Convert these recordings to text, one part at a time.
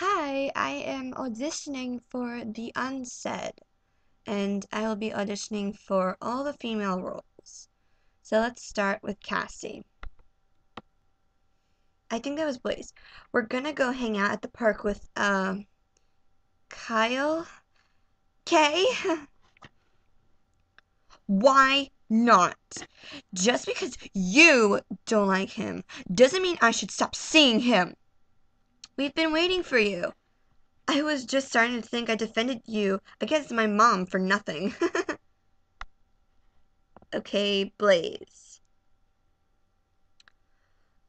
Hi, I am auditioning for The Unsaid, and I will be auditioning for all the female roles. So let's start with Cassie. I think that was Blaze. We're gonna go hang out at the park with, uh, Kyle? Kay? Why not? Just because you don't like him doesn't mean I should stop seeing him. We've been waiting for you. I was just starting to think I defended you against my mom for nothing. okay, Blaze.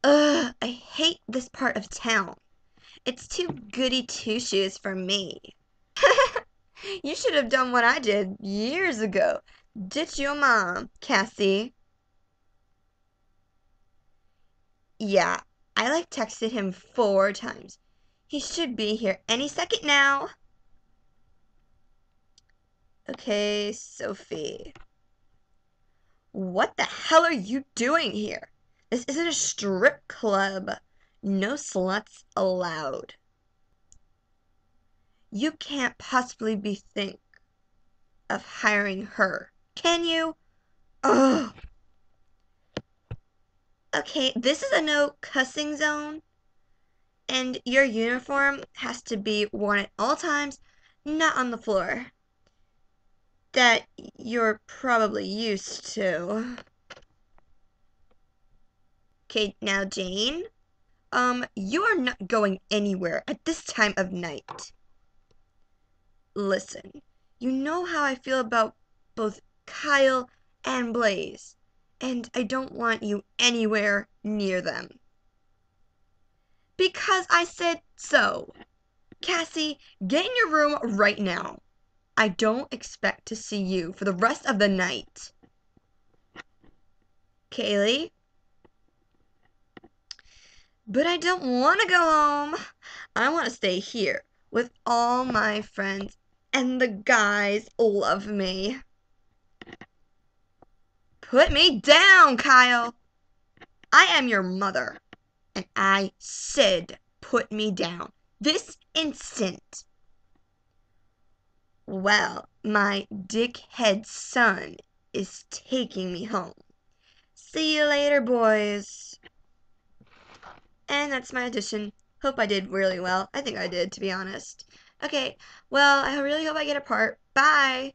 Ugh, I hate this part of town. It's too goody two shoes for me. you should have done what I did years ago. Ditch your mom, Cassie. Yeah, I like texted him four times. He should be here any second now. Okay, Sophie. What the hell are you doing here? This isn't a strip club. No sluts allowed. You can't possibly be think of hiring her, can you? Ugh. Okay, this is a no cussing zone. And your uniform has to be worn at all times, not on the floor. That you're probably used to. Okay, now Jane. Um, you are not going anywhere at this time of night. Listen, you know how I feel about both Kyle and Blaze and I don't want you anywhere near them. Because I said so. Cassie, get in your room right now. I don't expect to see you for the rest of the night. Kaylee? But I don't want to go home. I want to stay here with all my friends, and the guys love me. Put me down, Kyle. I am your mother, and I said put me down this instant. Well, my dickhead son is taking me home. See you later, boys. And that's my audition. Hope I did really well. I think I did, to be honest. Okay, well, I really hope I get a part. Bye!